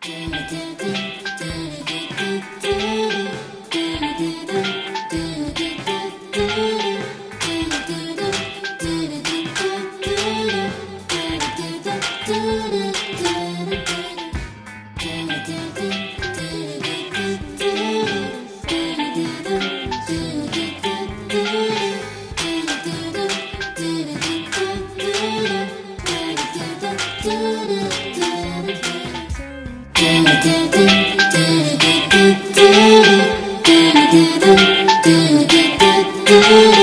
do do do do do do do do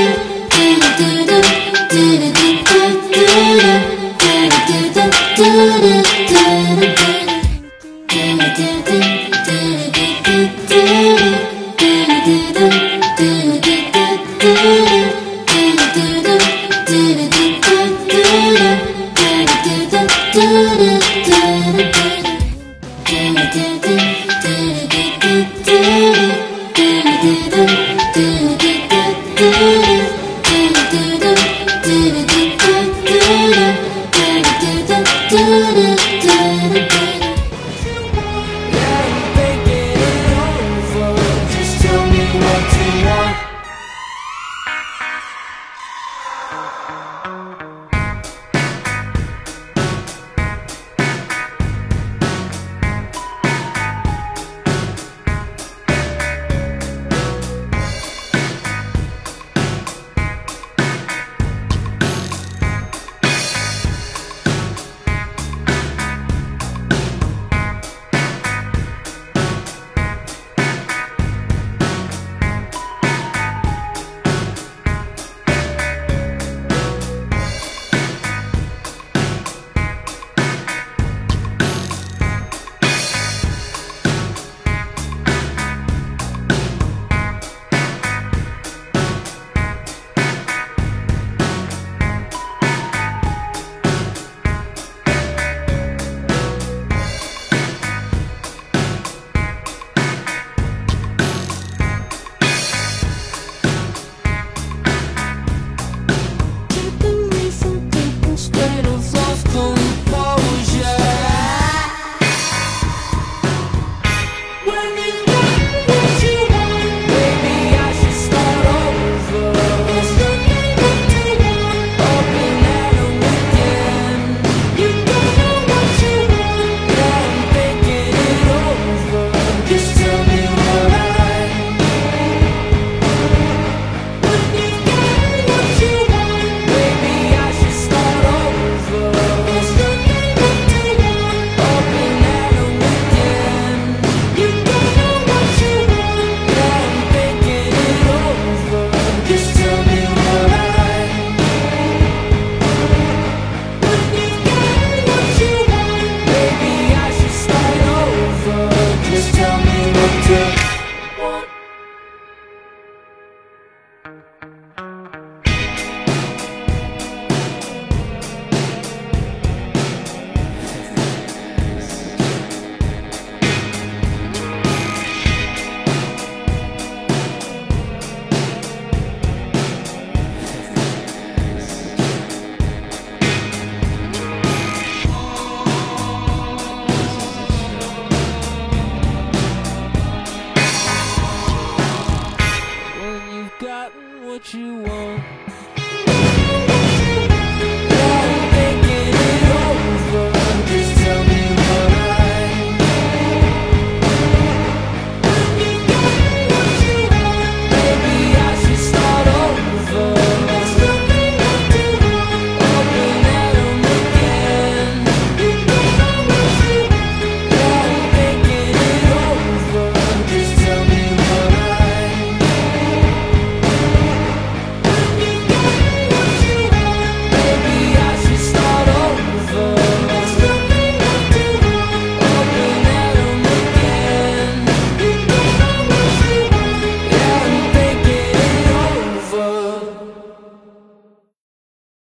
what you want.